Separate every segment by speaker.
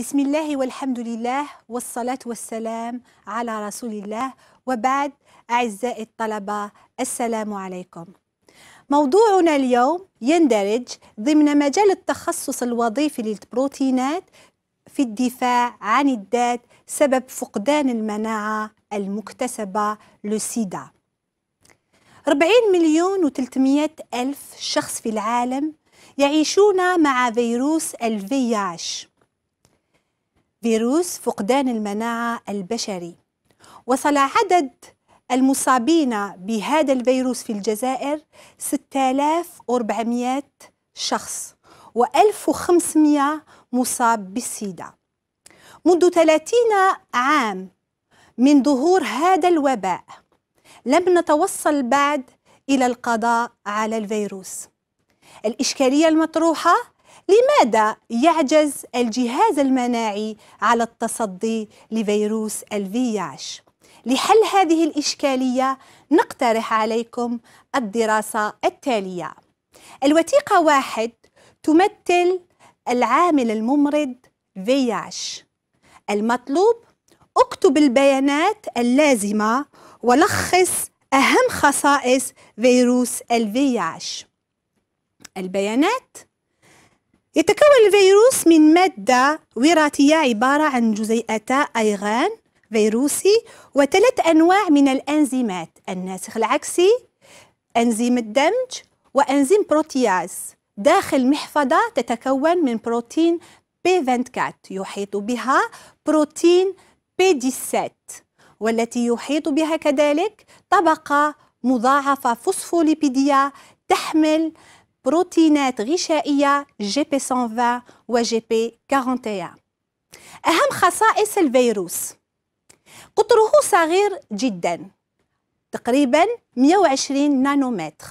Speaker 1: بسم الله والحمد لله والصلاة والسلام على رسول الله. وبعد أعزائي الطلبة السلام عليكم. موضوعنا اليوم يندرج ضمن مجال التخصص الوظيفي للبروتينات في الدفاع عن الذات سبب فقدان المناعة المكتسبة لسيدا 40 مليون و300 ألف شخص في العالم يعيشون مع فيروس الفياش. فيروس فقدان المناعة البشري. وصل عدد المصابين بهذا الفيروس في الجزائر 6400 شخص و1500 مصاب بالسيدا منذ 30 عام من ظهور هذا الوباء لم نتوصل بعد إلى القضاء على الفيروس. الإشكالية المطروحة لماذا يعجز الجهاز المناعي على التصدي لفيروس الفياش؟ لحل هذه الإشكالية نقترح عليكم الدراسة التالية. الوثيقة واحد تمثل العامل الممرض فياش المطلوب اكتب البيانات اللازمة ولخص أهم خصائص فيروس ال VIH البيانات يتكون الفيروس من مادة وراثية عبارة عن جزيئتا ARN فيروسي وثلاث أنواع من الأنزيمات الناسخ العكسي أنزيم الدمج وأنزيم protéase. داخل محفظة تتكون من بروتين P24 يحيط بها بروتين P17 والتي يحيط بها كذلك طبقة مضاعفة فوسفوليبيدية تحمل بروتينات غشائية GP120 و GP41 أهم خصائص الفيروس. قطره صغير جدا. تقريبا 120 نانومتر.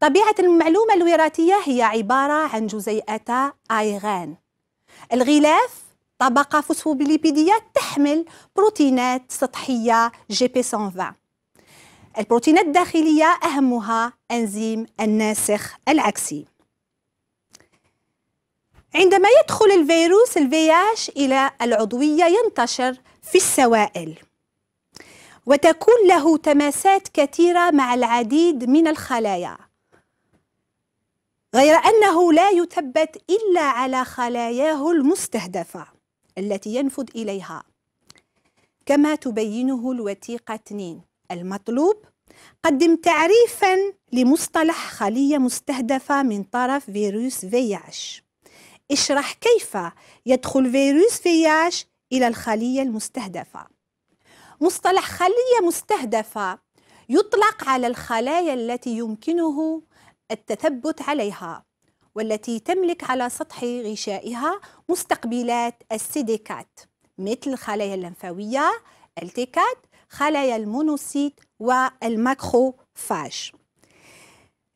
Speaker 1: طبيعة المعلومة الوراثية هي عبارة عن جزيئتا ARN. الغلاف طبقة فوسفوليبيدية تحمل بروتينات سطحية جي بي 120 البروتينات الداخلية أهمها أنزيم الناسخ العكسي. عندما يدخل الفيروس الفياش إلى العضوية ينتشر في السوائل وتكون له تماسات كثيرة مع العديد من الخلايا غير أنه لا يثبت إلا على خلاياه المستهدفة التي ينفذ إليها كما تبينه الوثيقة 2 المطلوب قدم تعريفا لمصطلح خلية مستهدفة من طرف فيروس فياش اشرح كيف يدخل فيروس فياش إلى الخلية المستهدفة. مصطلح خلية مستهدفة يطلق على الخلايا التي يمكنه التثبت عليها والتي تملك على سطح غشائها مستقبلات ال CD4 مثل الخلايا اللمفاوية ال T4 خلايا ال monocytes وال macrophages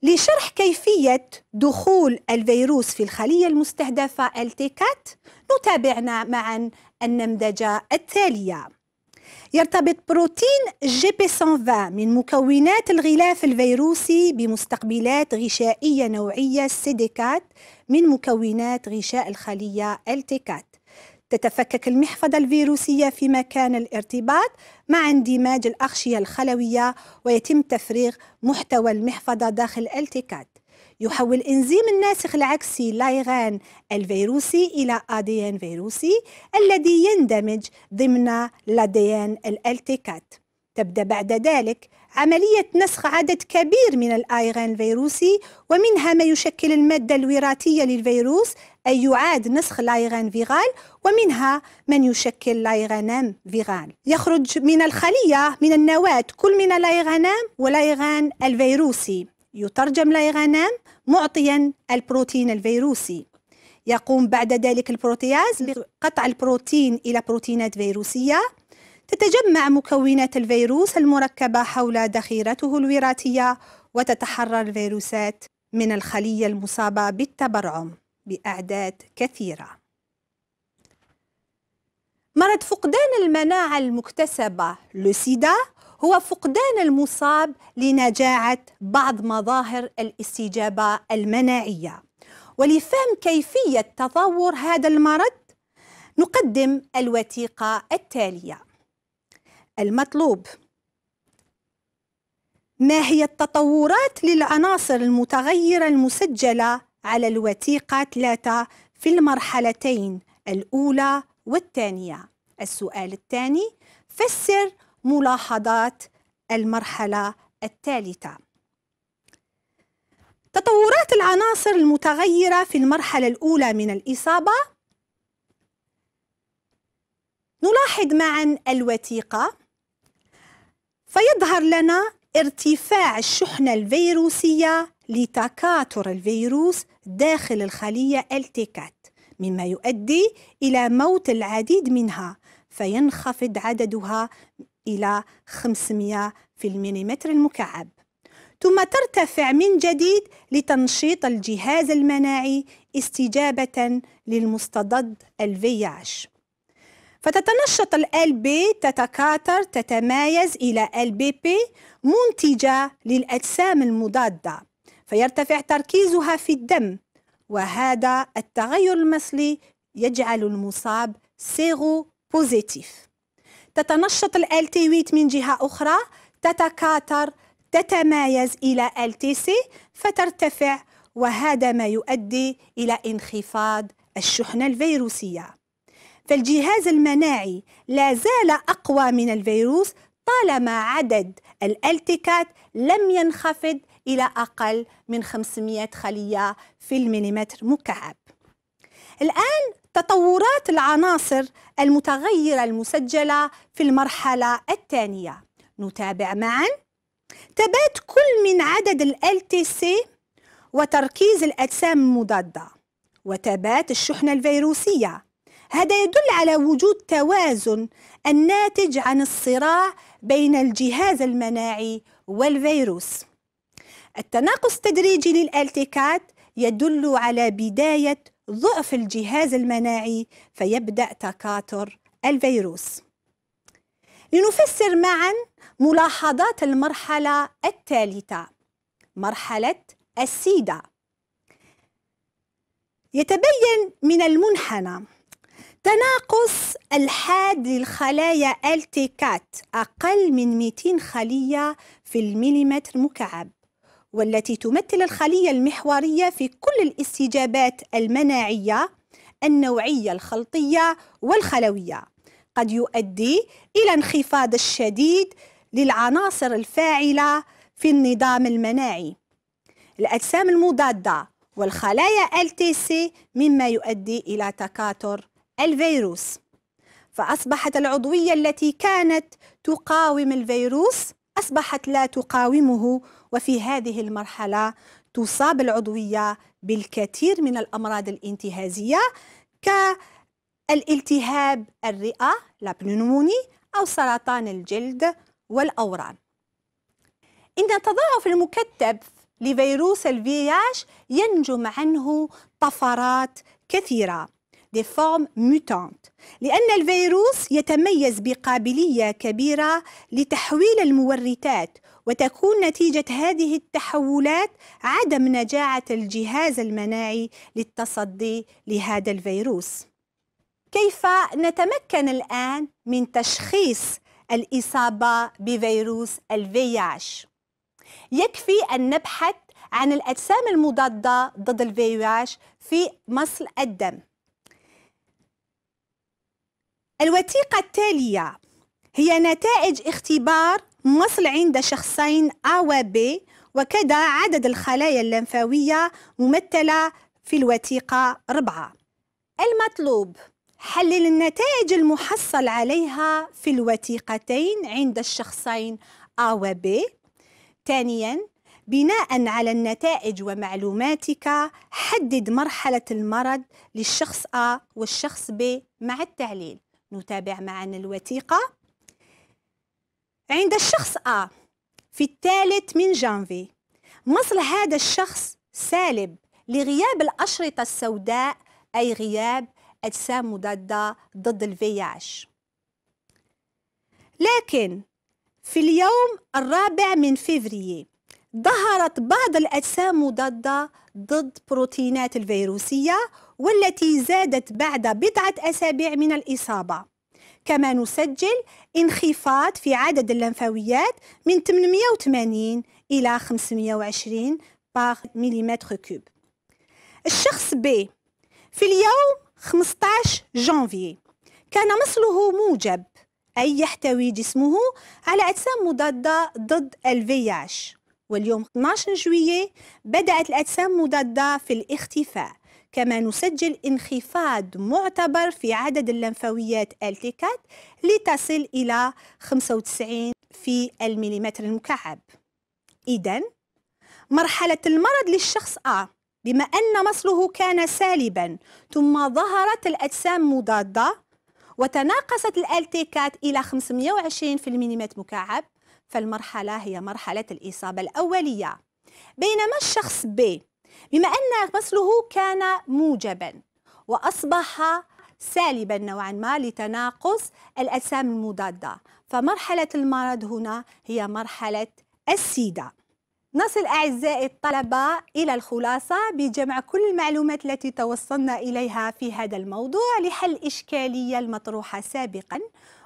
Speaker 1: لشرح كيفية دخول الفيروس في الخلية المستهدفة ال T4 نتابعنا معا النمذجة التالية. يرتبط بروتين GP120 من مكونات الغلاف الفيروسي بمستقبلات غشائية نوعية CD4 من مكونات غشاء الخلية ال T4 تتفكك المحفظة الفيروسية في مكان الارتباط مع اندماج الأغشية الخلوية ويتم تفريغ محتوى المحفظة داخل ال LT4. يحول إنزيم الناسخ العكسي l'ARN الفيروسي إلى ADN فيروسي الذي يندمج ضمن l'ADN ال LT4. تبدأ بعد ذلك عملية نسخ عدد كبير من ال ARN الفيروسي ومنها ما يشكل المادة الوراثية للفيروس أي يعاد نسخ l'ARN viral ومنها من يشكل l'ARNm viral. يخرج من الخلية من النواة كل من l'ARNm و l'ARN الفيروسي. يترجم l'ARNm معطيا البروتين الفيروسي. يقوم بعد ذلك البروتياز بقطع البروتين إلى بروتينات فيروسية تتجمع مكونات الفيروس المركبة حول ذخيرته الوراثية وتتحرر الفيروسات من الخلية المصابة بالتبرعم بأعداد كثيرة. مرض فقدان المناعة المكتسبة لوسيدا هو فقدان المصاب لنجاعة بعض مظاهر الاستجابة المناعية ولفهم كيفية تطور هذا المرض نقدم الوثيقة التالية المطلوب. ما هي التطورات للعناصر المتغيرة المسجلة على الوثيقة 3 في المرحلتين الأولى والثانية؟ السؤال الثاني فسر ملاحظات المرحلة الثالثة. تطورات العناصر المتغيرة في المرحلة الأولى من الإصابة. نلاحظ معا الوثيقة. فيظهر لنا ارتفاع الشحنة الفيروسية لتكاثر الفيروس داخل الخلية التيكات مما يؤدي إلى موت العديد منها فينخفض عددها إلى 500 في المليمتر المكعب. ثم ترتفع من جديد لتنشيط الجهاز المناعي استجابة للمستضد ال VIH. فتتنشط LB تتكاثر تتمايز إلى LBP منتجة للأجسام المضادة فيرتفع تركيزها في الدم وهذا التغير المصلي يجعل المصاب séropositif تتنشط LT من جهة أخرى تتكاثر تتمايز إلى LTC فترتفع وهذا ما يؤدي إلى انخفاض الشحنة الفيروسية. فالجهاز المناعي لا زال أقوى من الفيروس طالما عدد ال LT4 لم ينخفض إلى أقل من 500 خلية في المليمتر مكعب. الآن تطورات العناصر المتغيرة المسجلة في المرحلة الثانية. نتابع معا. تبات كل من عدد ال LTC وتركيز الأجسام المضادة وتبات الشحنة الفيروسية هذا يدل على وجود توازن الناتج عن الصراع بين الجهاز المناعي والفيروس. التناقص التدريجي للالتكات يدل على بداية ضعف الجهاز المناعي فيبدأ تكاثر الفيروس. لنفسر معا ملاحظات المرحلة الثالثة مرحلة السيدا. يتبين من المنحنى تناقص الحاد للخلايا التيكات أقل من 200 خلية في المليمتر مكعب والتي تمثل الخلية المحورية في كل الاستجابات المناعية النوعية الخلطية والخلوية. قد يؤدي إلى انخفاض الشديد للعناصر الفاعلة في النظام المناعي. الأجسام المضادة والخلايا LTC مما يؤدي إلى تكاثر الفيروس. فأصبحت العضوية التي كانت تقاوم الفيروس أصبحت لا تقاومه وفي هذه المرحلة تصاب العضوية بالكثير من الأمراض الانتهازية كالالتهاب الرئة لابنوموني أو سرطان الجلد والأورام. إن تضاعف المكتب لفيروس الفياش ينجم عنه طفرات كثيرة. des formes mutantes لأن الفيروس يتميز بقابلية كبيرة لتحويل المورثات وتكون نتيجة هذه التحولات عدم نجاعة الجهاز المناعي للتصدي لهذا الفيروس. كيف نتمكن الآن من تشخيص الإصابة بفيروس ال VIH؟ يكفي أن نبحث عن الأجسام المضادة ضد الفيروس في مصل الدم. الوثيقة التالية هي نتائج اختبار مصل عند شخصين A و B وكذا عدد الخلايا اللمفاوية ممثلة في الوثيقة ربعة. المطلوب حلل النتائج المحصل عليها في الوثيقتين عند الشخصين A و B. ثانيا بناء على النتائج ومعلوماتك حدد مرحلة المرض للشخص A والشخص B مع التعليل. نتابع معا الوثيقة. عند الشخص A في الثالث من جانفي. مصل هذا الشخص سالب لغياب الأشرطة السوداء أي غياب أجسام مضادة ضد الفياش. لكن في اليوم الرابع من فيفري ظهرت بعض الأجسام مضادة ضد بروتينات الفيروسية والتي زادت بعد بضعة أسابيع من الإصابة. كما نسجل انخفاض في عدد اللمفاويات من 880 إلى 520 par millimètre cube. الشخص ب في اليوم 15 جانفي كان مصله موجب أي يحتوي جسمه على أجسام مضادة ضد الفياش واليوم 12 جوية بدأت الأجسام مضادة في الاختفاء. كما نسجل انخفاض معتبر في عدد اللمفاويات التيكات لتصل إلى 95 في المليمتر المكعب. إذا مرحلة المرض للشخص A. بما أن مصله كان سالبا ثم ظهرت الأجسام مضادة وتناقصت الالتيكات إلى 520 في المليمتر مكعب فالمرحلة هي مرحلة الإصابة الأولية. بينما الشخص ب بما أن مصله كان موجبا وأصبح سالبا نوعا ما لتناقص الأجسام المضادة. فمرحلة المرض هنا هي مرحلة السيدا. نصل أعزائي الطلبة إلى الخلاصة بجمع كل المعلومات التي توصلنا إليها في هذا الموضوع لحل الإشكالية المطروحة سابقا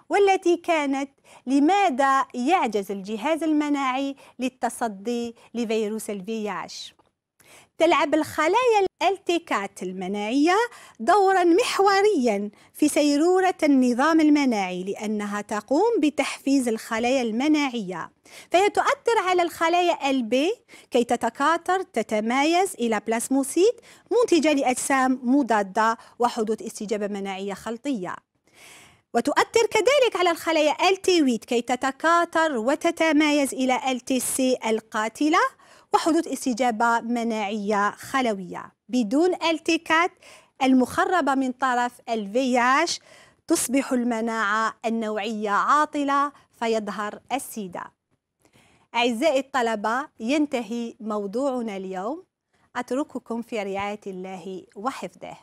Speaker 1: والتي كانت لماذا يعجز الجهاز المناعي للتصدي لفيروس ال VIH. تلعب الخلايا ال LT4 المناعية دورا محوريا في سيرورة النظام المناعي لأنها تقوم بتحفيز الخلايا المناعية. فهي تؤثر على الخلايا ال B كي تتكاثر تتمايز إلى plasmocytes منتجة لأجسام مضادة وحدوث استجابة مناعية خلطية. وتؤثر كذلك على الخلايا التي كي تتكاثر وتتمايز إلى التي القاتلة وحدوث استجابة مناعية خلوية. بدون التكات المخربة من طرف الفياش تصبح المناعة النوعية عاطلة فيظهر السيدا أعزائي الطلبة ينتهي موضوعنا اليوم. أترككم في رعاية الله وحفظه.